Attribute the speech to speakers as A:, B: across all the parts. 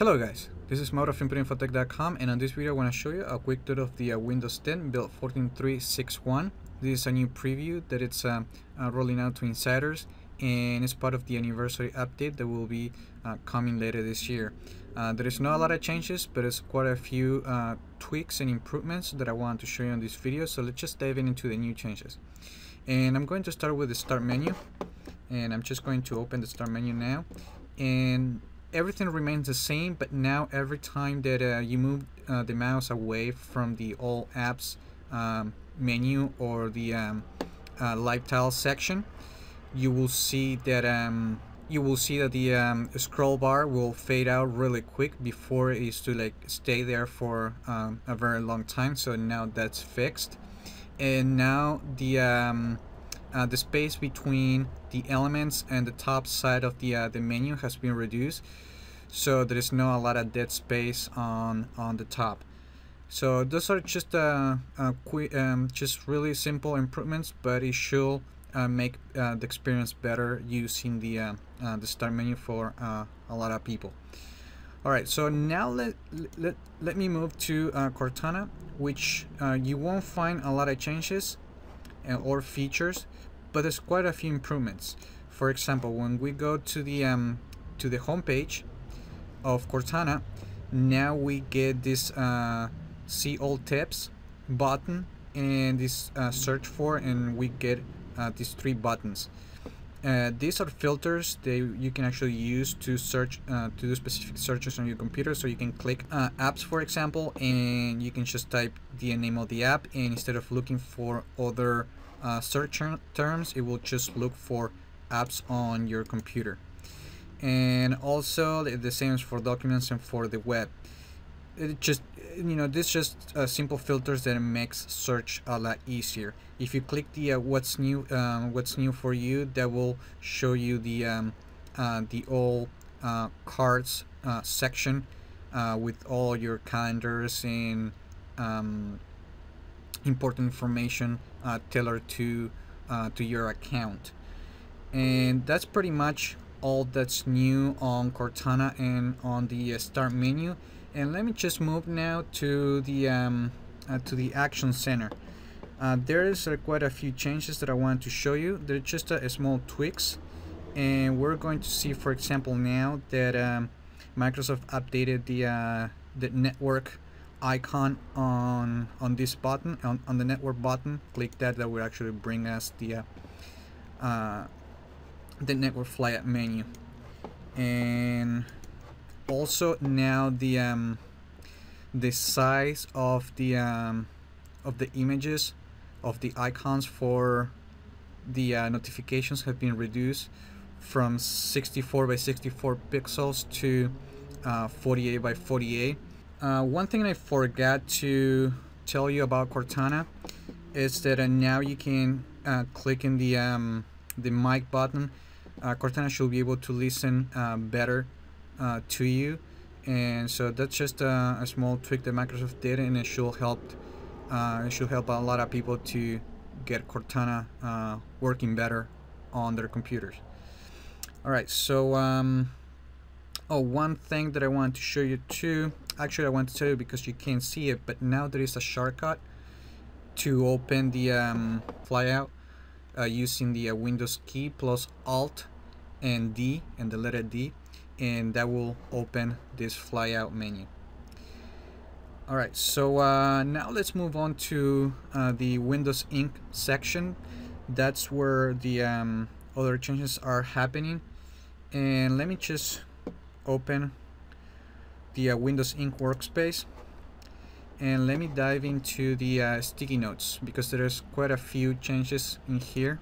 A: Hello guys, this is Mauro from Pureinfotech.com and on this video I want to show you a quick tour of the uh, Windows 10 build 14361. This is a new preview that it's uh, uh, rolling out to insiders and it's part of the anniversary update that will be uh, coming later this year. Uh, there is not a lot of changes but it's quite a few uh, tweaks and improvements that I want to show you in this video so let's just dive in into the new changes. And I'm going to start with the start menu and I'm just going to open the start menu now and everything remains the same but now every time that uh, you move uh, the mouse away from the all apps um, menu or the um, uh, live tile section you will see that um, you will see that the um, scroll bar will fade out really quick before it is to like stay there for um, a very long time so now that's fixed. And now the um, uh, the space between the elements and the top side of the uh, the menu has been reduced so there is not a lot of dead space on on the top so those are just uh, uh um, just really simple improvements but it should uh, make uh, the experience better using the uh, uh, the start menu for a lot of people Alright, so now let, let, let me move to Cortana, which you won't find a lot of changes or features but there's quite a few improvements. For example, when we go to the um, to the home page of Cortana, now we get this uh, see all tips button and this uh, search for and we get uh, these three buttons. Uh, these are filters that you can actually use to search uh, to do specific searches on your computer. So you can click uh, apps for example and you can just type the name of the app and instead of looking for other search terms it will just look for apps on your computer and also the same as for documents and for the web. It just you know this just uh, simple filters that makes search a lot easier. If you click the uh, what's new um, what's new for you that will show you the um, uh, the all uh, cards uh, section uh, with all your calendars and um, important information tailored to to your account. And that's pretty much all that's new on Cortana and on the uh, start menu. And let me just move now to the um, uh, to the action center. Uh, there's uh, quite a few changes that I want to show you. They're just a small tweaks. And we're going to see for example now that um, Microsoft updated the the network icon on on this button on, on the network button. Click that that will actually bring us the uh, uh, the network flyout menu and also now the um, the size of the um, of the images of the icons for the uh, notifications have been reduced from 64 by 64 pixels to uh, 48 by 48 uh, one thing I forgot to tell you about Cortana is that uh, now you can uh, click in the um, the mic button. Uh, Cortana should be able to listen uh, better uh, to you, and so that's just a, a, small trick that Microsoft did, and it should help. it should help a lot of people to get Cortana working better on their computers. All right, so. Um, Oh, one thing that I want to show you too. Actually, I want to tell you because you can't see it, but now there is a shortcut to open the um, flyout uh, using the uh, Windows key plus Alt and D and the letter D, and that will open this flyout menu. Alright, so uh, now let's move on to uh, the Windows Ink section. That's where the um, other changes are happening. And let me just open the uh, Windows Ink workspace and let me dive into the uh, sticky notes because there's quite a few changes in here.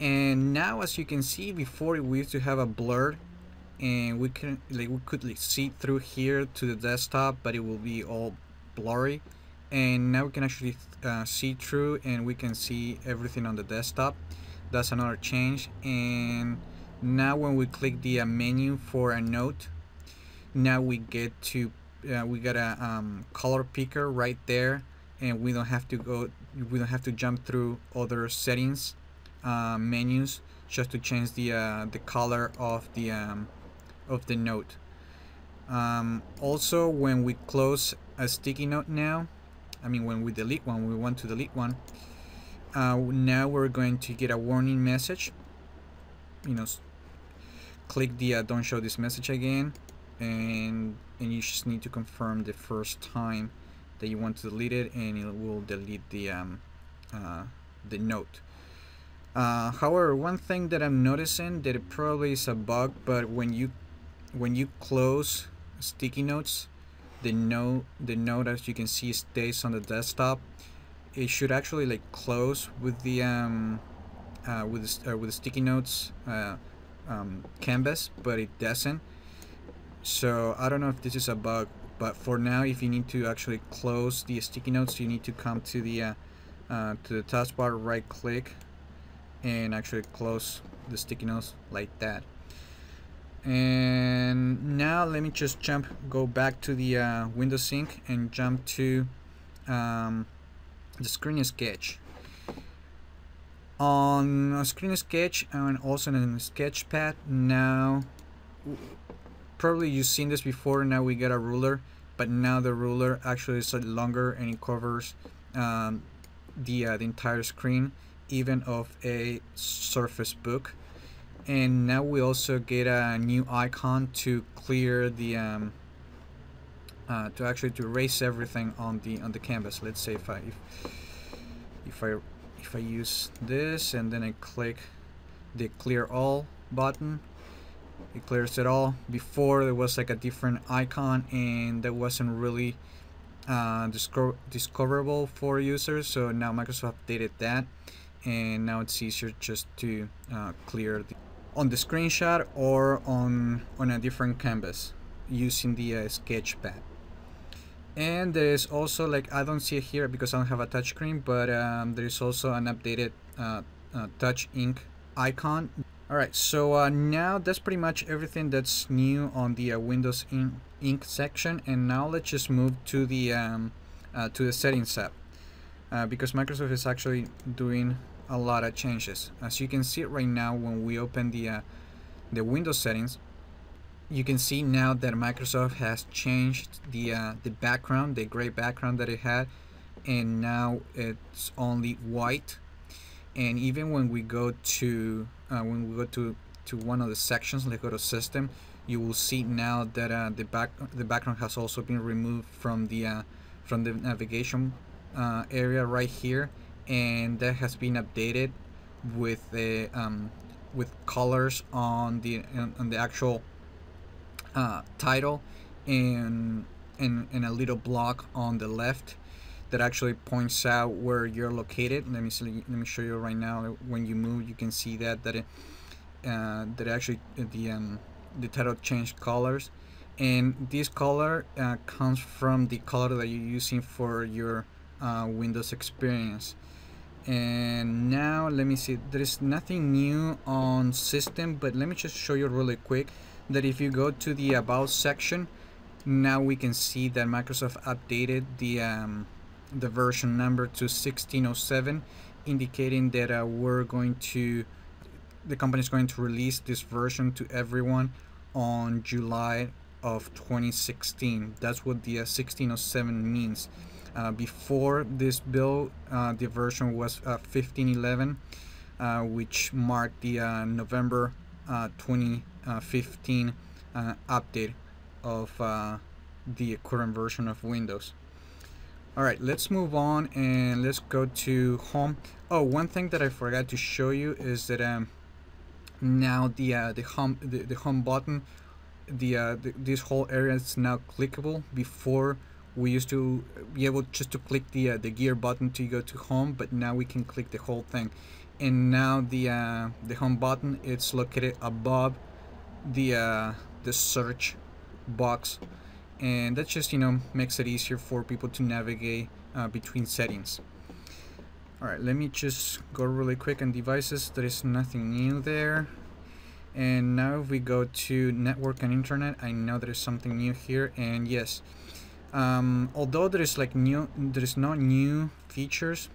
A: And now as you can see before we used to have a blur and we can like we could like, see through here to the desktop but it will be all blurry. And now we can actually uh, see through and we can see everything on the desktop. That's another change. And now when we click the uh, menu for a note now we get to uh, we got a um, color picker right there and we don't have to go we don't have to jump through other settings uh, menus just to change the uh, the color of the um, of the note. Um, also, when we close a sticky note now, I mean when we delete one, we want to delete one, uh, now we're going to get a warning message. You know, click the uh, don't show this message again and and you just need to confirm the first time that you want to delete it and it will delete the um, uh, the note. Uh, however one thing that I'm noticing that it probably is a bug but when you when you close sticky notes the note the note as you can see stays on the desktop. It should actually like close with the um, uh, with uh, with the sticky notes uh, um, canvas but it doesn't so I don't know if this is a bug but for now if you need to actually close the sticky notes you need to come to the uh, uh, to the taskbar right click and actually close the sticky notes like that. And now let me just jump go back to the uh, Windows Ink and jump to um, the screen sketch. On screen sketch and also in the sketchpad now probably you've seen this before now we get a ruler but now the ruler actually is longer and it covers um, the, uh, the entire screen even of a surface book. And now we also get a new icon to clear the um, uh, to actually to erase everything on the on the canvas. Let's say if I if, if I if I use this and then I click the clear all button it clears it all. Before there was like a different icon and that wasn't really uh, disco discoverable for users so now Microsoft updated that and now it's easier just to uh, clear the, on the screenshot or on on a different canvas using the uh, sketchpad and there's also like I don't see it here because I don't have a touchscreen but um, there's also an updated uh, uh, touch ink icon Alright, so uh, now that's pretty much everything that's new on the uh, Windows in Ink section and now let's just move to the um, uh, to the settings app uh, because Microsoft is actually doing a lot of changes. As you can see right now when we open the uh, the Windows settings you can see now that Microsoft has changed the uh, the background, the gray background that it had and now it's only white and even when we go to uh, when we go to to one of the sections like go to system you will see now that uh, the back the background has also been removed from the uh, from the navigation uh, area right here. And that has been updated with the um, with colors on the on the actual uh, title and and, and a little block on the left that actually points out where you're located. Let me see, let me show you right now. When you move, you can see that that it, uh, that actually the um, the title changed colors, and this color uh, comes from the color that you're using for your uh, Windows experience. And now let me see. There is nothing new on system, but let me just show you really quick that if you go to the about section, now we can see that Microsoft updated the um, the version number to 1607 indicating that uh, we're going to the company is going to release this version to everyone on July of 2016 that's what the uh, 1607 means. Uh, before this bill uh, the version was 1511 uh, uh, which marked the November 2015 update of the current version of Windows Alright, let's move on and let's go to home. Oh, one thing that I forgot to show you is that um, now the uh, the home the, the home button, the, uh, the this whole area is now clickable. Before we used to be able just to click the uh, the gear button to go to home, but now we can click the whole thing. And now the uh, the home button it's located above the uh, the search box and that just you know makes it easier for people to navigate uh, between settings. Alright let me just go really quick on devices. There is nothing new there. And now if we go to network and internet. I know there is something new here and yes. Um, although there is like new there is no new features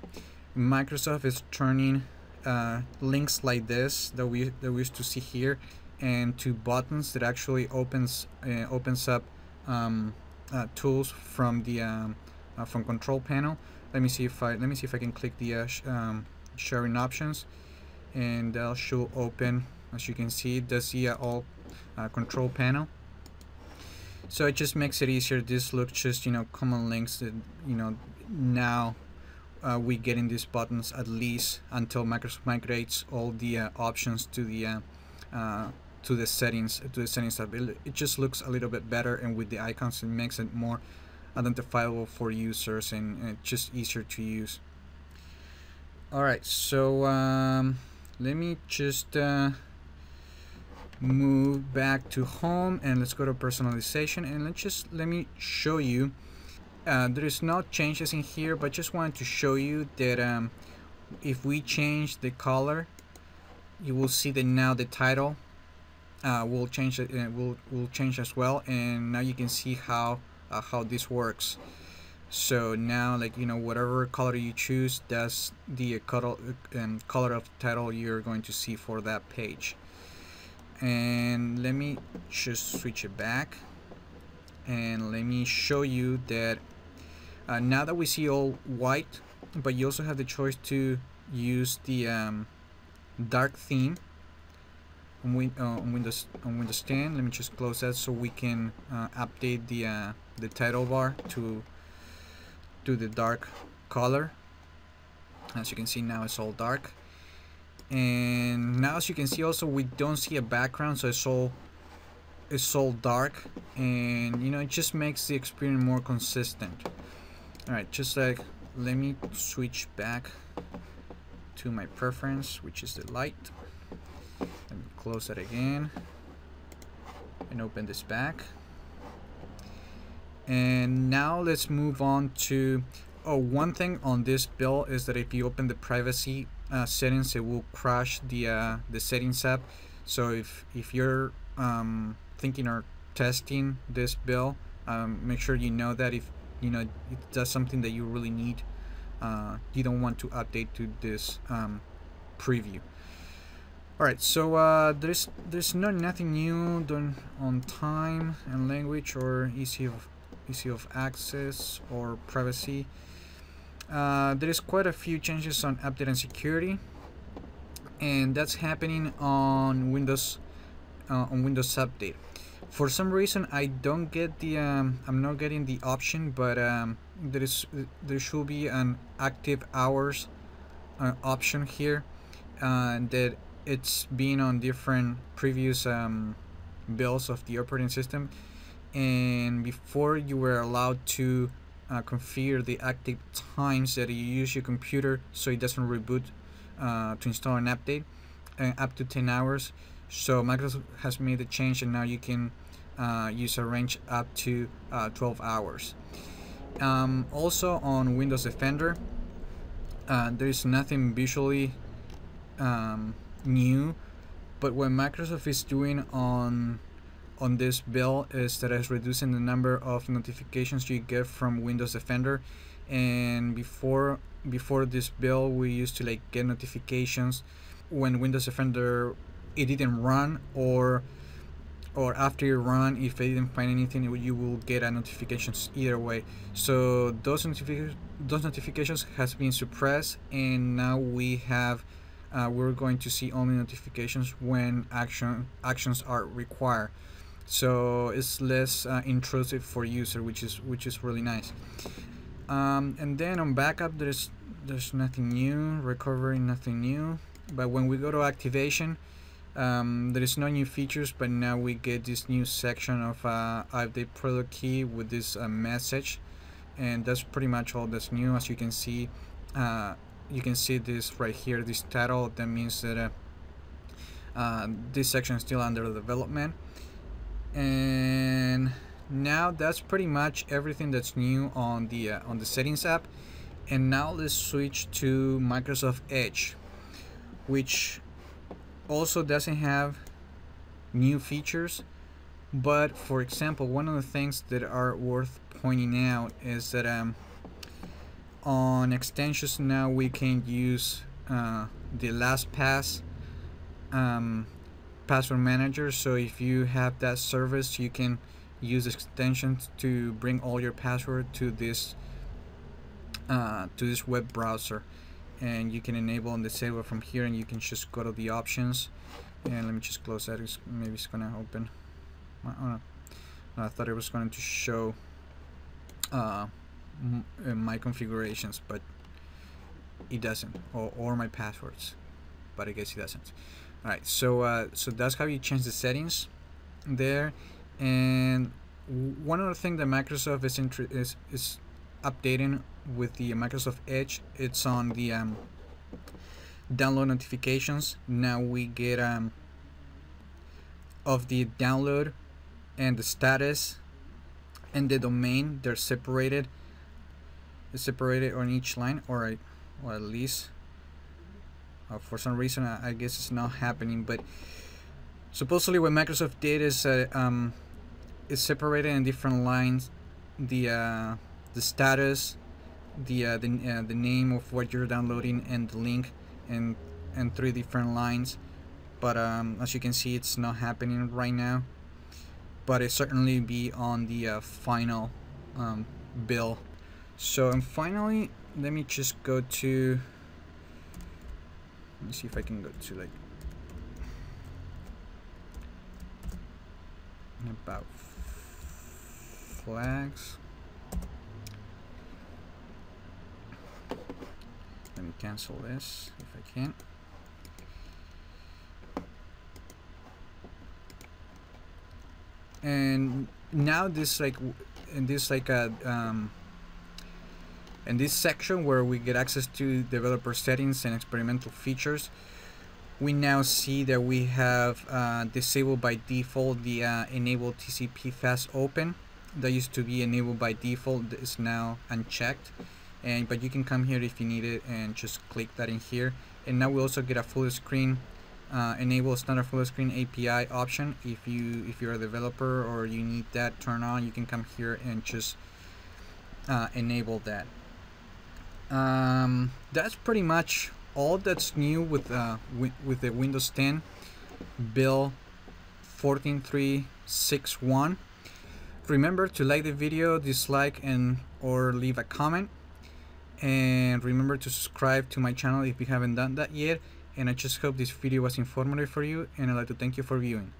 A: Microsoft is turning uh, links like this that we that we used to see here and to buttons that actually opens uh, opens up um, uh, tools from the um, uh, from control panel. Let me see if I let me see if I can click the uh, sh um, sharing options. And that should open as you can see does the uh, all uh, control panel. So it just makes it easier. This looks just you know common links that you know now uh, we get in these buttons at least until Microsoft migrates all the uh, options to the to the settings to the settings tab. It, it, just looks a little bit better and with the icons it makes it more identifiable for users and, and just easier to use. Alright so um, let me just uh, move back to home and let's go to personalization and let's just let me show you uh, there is no changes in here but just wanted to show you that um, if we change the color you will see that now the title uh, will change it uh, will will change as well. And now you can see how uh, how this works. So now like you know whatever color you choose that's the color um, color of title you're going to see for that page. And let me just switch it back. And let me show you that uh, now that we see all white but you also have the choice to use the um, dark theme on, win uh, on Windows on Windows 10 let me just close that so we can uh, update the uh, the title bar to to the dark color. As you can see now it's all dark. And now as you can see also we don't see a background so it's all it's all dark. And you know it just makes the experience more consistent. All right just like let me switch back to my preference which is the light close that again and open this back. And now let's move on to oh one thing on this build is that if you open the privacy uh, settings it will crash the uh, the settings app. So if if you're um, thinking or testing this bill um, make sure you know that if you know it does something that you really need uh, you don't want to update to this um, preview Alright, so uh, there's there's no nothing new done on time and language or easy of easy of access or privacy. Uh, there is quite a few changes on update and security and that's happening on Windows uh, on Windows Update for some reason I don't get the um, I'm not getting the option but um, there is there should be an active hours uh, option here uh, that it's been on different previous um, builds of the operating system. And before you were allowed to uh, configure the active times that you use your computer so it doesn't reboot uh, to install an update uh, up to 10 hours. So Microsoft has made the change and now you can uh, use a range up to uh, 12 hours. Um, also on Windows Defender uh, there is nothing visually um, new but what Microsoft is doing on on this bill is that it's reducing the number of notifications you get from Windows Defender. And before before this bill we used to like get notifications when Windows Defender it didn't run or or after you run if they didn't find anything you will get a notifications either way. So those notifications those notifications has been suppressed and now we have uh, we're going to see only notifications when action actions are required. So it's less uh, intrusive for user which is which is really nice. Um, and then on backup there's there's nothing new recovery nothing new. But when we go to activation um, there is no new features but now we get this new section of uh, update product key with this uh, message. And that's pretty much all that's new. As you can see uh, you can see this right here this title that means that uh, uh, this section is still under development. And now that's pretty much everything that's new on the uh, on the settings app. And now let's switch to Microsoft Edge which also doesn't have new features. But for example one of the things that are worth pointing out is that um, on extensions now we can use uh, the LastPass um, password manager. So if you have that service you can use extensions to bring all your password to this uh, to this web browser. And you can enable and disable from here and you can just go to the options. And let me just close that. It's, maybe it's gonna open. I thought it was going to show uh, my configurations but it doesn't or, or my passwords but I guess it doesn't. Alright so uh, so that's how you change the settings there and one other thing that Microsoft is, is, is updating with the Microsoft Edge it's on the um, download notifications. Now we get um, of the download and the status and the domain they're separated it's separated on each line or, or at least uh, for some reason I, I, guess it's not happening but supposedly what Microsoft did is uh, um, is separated in different lines the uh, the status the uh, the, uh, the name of what you're downloading and the link and and three different lines but um, as you can see it's not happening right now but it certainly be on the uh, final um, bill so and finally let me just go to let me see if I can go to like about flags. Let me cancel this if I can. And now this like in this like a um, in this section where we get access to developer settings and experimental features we now see that we have uh, disabled by default the uh, enable TCP fast open. That used to be enabled by default is now unchecked. And but you can come here if you need it and just click that in here. And now we also get a full screen uh, enable standard full screen API option. If you if you're a developer or you need that turn on. You can come here and just uh, enable that um, that's pretty much all that's new with uh, with the Windows 10 build 14361 remember to like the video dislike and or leave a comment. And remember to subscribe to my channel if you haven't done that yet. And I just hope this video was informative for you and I'd like to thank you for viewing.